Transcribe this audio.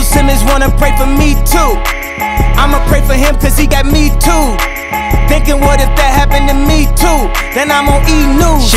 Russell Simmons wanna pray for me too. I'ma pray for him cause he got me too. Thinking what if that happened to me too? Then I'm on E News.